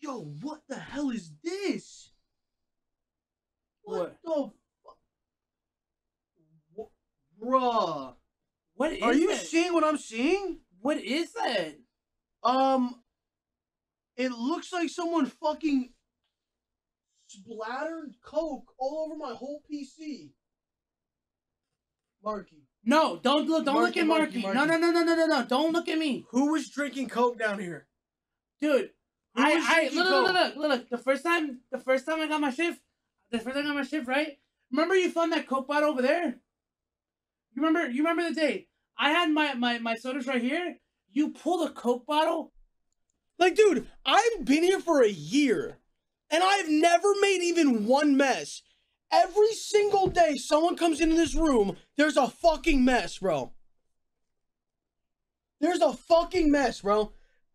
Yo, what the hell is this? What, What? the fuck? What, bruh. What is Are you that? seeing what I'm seeing? What is that? Um, it looks like someone fucking splattered coke all over my whole PC. Marky, No, don't look. Don't look at Marky, Marky. No, no, Marky. no, no, no, no, no. Don't look at me, who was drinking coke down here? dude. I, I look, look, look, look, look. The first time, the first time I got my shift, the first time I got my shift, right? Remember you found that coke bottle over there? You remember? You remember the date? I had my my my sodas right here. You pulled a coke bottle. Like, dude, I've been here for a year, and I've never made even one mess. Every single day, someone comes into this room, there's a fucking mess, bro. There's a fucking mess, bro.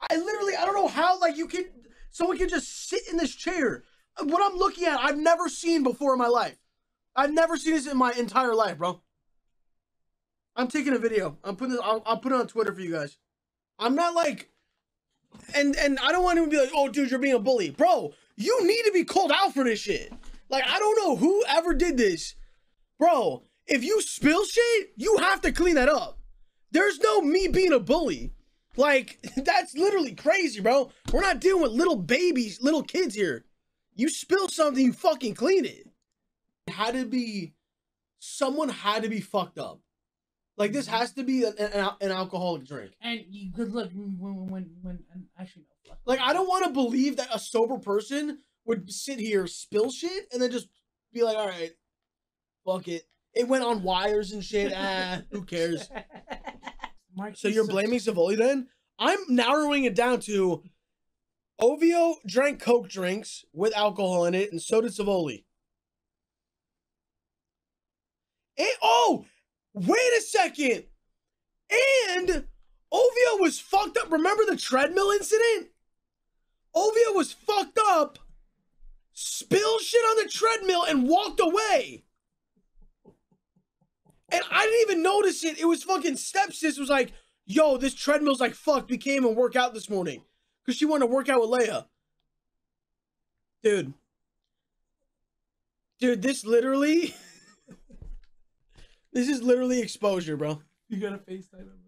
I literally, I don't know how, like, you can, someone can just sit in this chair. What I'm looking at, I've never seen before in my life. I've never seen this in my entire life, bro. I'm taking a video. I'm putting this, I'll, I'll put it on Twitter for you guys. I'm not like, and and I don't want anyone to be like, oh, dude, you're being a bully, bro. You need to be called out for this shit. Like, I don't know who ever did this, bro. If you spill shit, you have to clean that up. There's no me being a bully. Like, that's literally crazy, bro. We're not dealing with little babies, little kids here. You spill something, you fucking clean it. It had to be, someone had to be fucked up. Like, this has to be an, an, an alcoholic drink. And you could look when when when, when actually no. Like, I don't want to believe that a sober person would sit here, spill shit, and then just be like, all right, fuck it. It went on wires and shit. Ah, who cares? Marky So you're blaming Savoli then? I'm narrowing it down to Ovio drank Coke drinks with alcohol in it, and so did Savoli. And, oh, wait a second. And Ovio was fucked up. Remember the treadmill incident? Ovio was fucked up, spilled shit on the treadmill, and walked away. And I didn't even notice it. It was fucking stepsis was like, yo, this treadmill's like fucked. We came and work out this morning. Because she wanted to work out with Leia. Dude. Dude, this literally. this is literally exposure, bro. You gotta FaceTime him.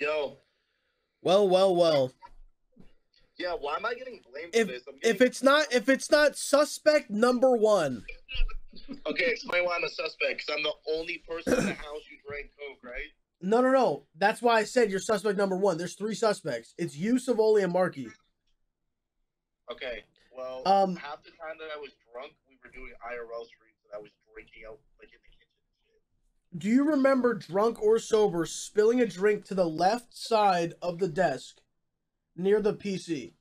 Yo, Well, well, well. yeah, why am I getting blamed If for this? I'm if it's not if it's not suspect number one. Okay, explain why I'm a suspect, because I'm the only person in the house who drank Coke, right? No, no, no. That's why I said you're suspect number one. There's three suspects. It's you, Savoli, and Marky. Okay, well, Um, half the time that I was drunk, we were doing IRL streams, and I was drinking out, like, in the kitchen. Do you remember, drunk or sober, spilling a drink to the left side of the desk near the PC?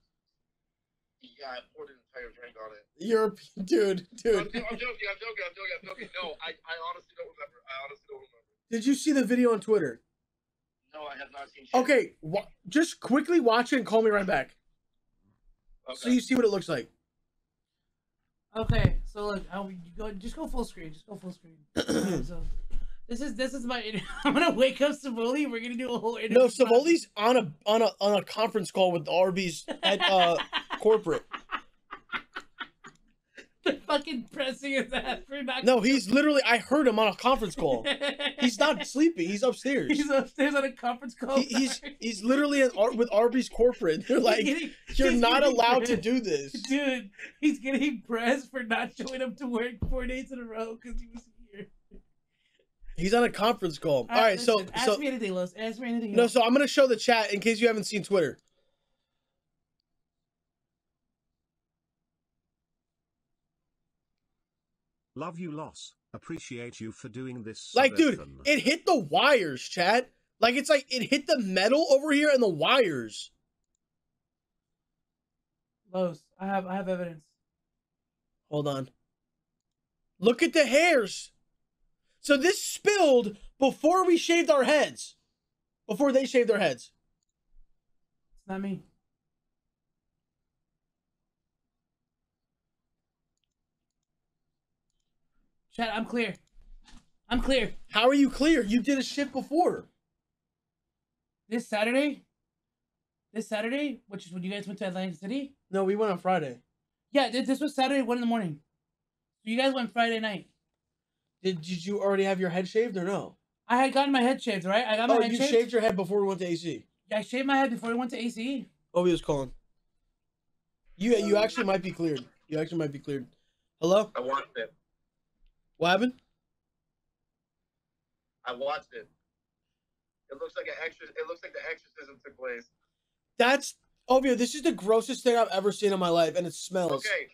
Yeah, I poured an entire drink on it. You're, dude, I'm, dude. I'm joking, I'm joking, I'm joking, I'm joking. No, I, I honestly don't remember. I honestly don't remember. Did you see the video on Twitter? No, I have not seen shit. Okay, wa- just quickly watch it and call me right back, Okay. so you see what it looks like. Okay, so look, I'll you go just go full screen. Just go full screen. So this is this is my. I'm gonna wake up Savoli. We're gonna do a whole interview. No, Savoli's on a on a on a conference call with Arby's at uh corporate. They're fucking pressing his ass for not. No, he's literally. I heard him on a conference call. He's not sleeping. He's upstairs. He's upstairs on a conference call. He, he's he's literally with Arby's corporate. They're like, getting- you're not allowed to do this. Dude, he's getting pressed for not showing up to work four days in a row because he was here. He's on a conference call. All right, so listen, ask so me anything, Los. Ask me anything. no, else. so I'm gonna show the chat in case you haven't seen Twitter. Love you, Los. Appreciate you for doing this. Like, dude, Sebastian. it hit the wires, chat. Like it's like it hit the metal over here and the wires. Los, I have I have evidence. Hold on. Look at the hairs. So this spilled before we shaved our heads. Before they shaved their heads. It's not me. Chat, I'm clear. I'm clear. How are you clear? You did a shit before. This Saturday, this Saturday, which is when you guys went to Atlantic City. No, we went on Friday. Yeah, this was Saturday, one in the morning. So you guys went Friday night. Did Did you already have your head shaved or no? I had gotten my head shaved, right? I got my Oh, head you shaved. shaved your head before we went to AC. Yeah, I shaved my head before we went to AC. Oh, he was calling. You you actually might be cleared. You actually might be cleared. Hello? I watched it. What happened? I watched it. It looks like an extra. It looks like the exorcism took place. That's Ovio, this is the grossest thing I've ever seen in my life, and it smells. Okay,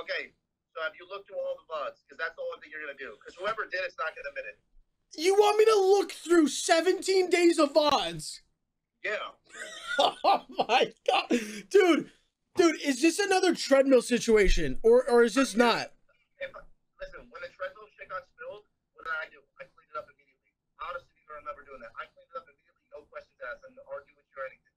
okay. So have you looked through all the VODs? Because that's the one thing you're gonna do. Because whoever did it's not gonna admit it. You want me to look through 17 days of VODs? Yeah. Oh my god. Dude, dude, is this another treadmill situation? Or or is this not? If listen, when the treadmill shit got spilled, what did I do? I cleaned it up immediately. Honestly, I remember doing that. I cleaned it up immediately, no questions asked, and argue with you or anything.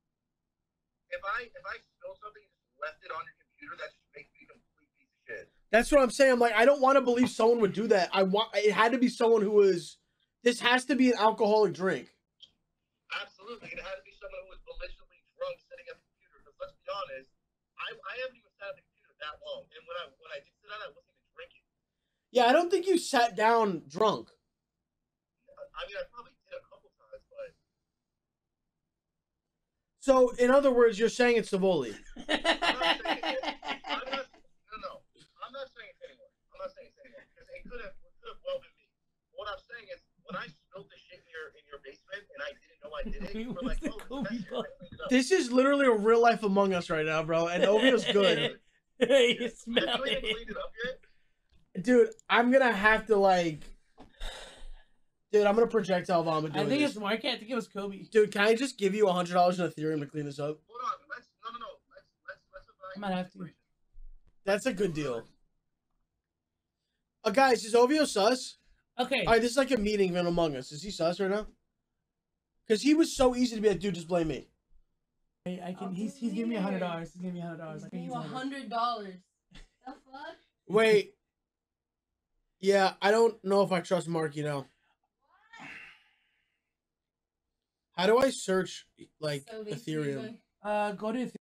If I if I spill something and just left it on your computer, that just makes me a complete piece of shit. That's what I'm saying. I'm like, I don't want to believe someone would do that. I want it had to be someone who was this has to be an alcoholic drink. Absolutely, it had to be someone who was belligerently drunk sitting at the computer. Because let's be honest, I, I haven't even sat at the computer that long, and when I when I did sit down, I wasn't even drinking. Yeah, I don't think you sat down drunk. I mean, I probably did a couple times, but So, in other words, you're saying it's Savoli. I'm not saying it. I'm not. No, no, I'm not saying it's anyone. I'm not saying it's anyone because it could have could have well been me. What I'm saying is, when I spilled the shit in your in your basement and I didn't know I did it, you were like, "Oh, was the that's it. I cleaned it up." This is literally a real life Among Us right now, bro. And Ovio's good. you Have smell you even it. cleaned it up yet? Dude, I'm gonna have to like Dude, I'm gonna projectile vomit I doing I think this. it's Mark. I think it was Kobe. Dude, can I just give you a hundred dollars in Ethereum to clean this up? Hold on. Let's no, no, no. Let's let's let's I might have to. That's a good deal. Uh, guys, is Ovio sus? Okay. All right, this is like a meeting of Among Us. Is he sus right now? Because he was so easy to be like, dude, just blame me. I, I can. He's he's giving me a hundred dollars. He's giving me a hundred dollars. I Give think you a a hundred. hundred dollars. The fuck? Wait. Yeah, I don't know if I trust Mark, you know. How do I search like So Ethereum? Uh, go to